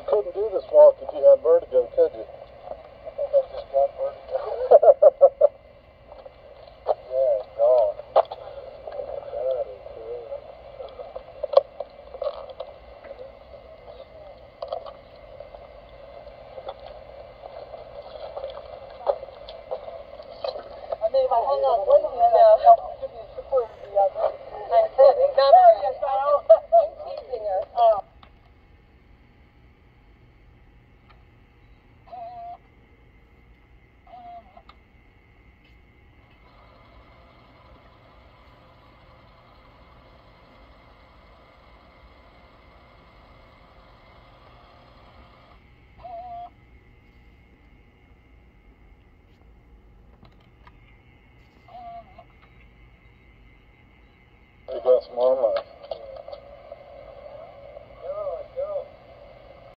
couldn't do this walk if you had vertigo, could you? I just got vertigo. hang on one you, I'll You got some life.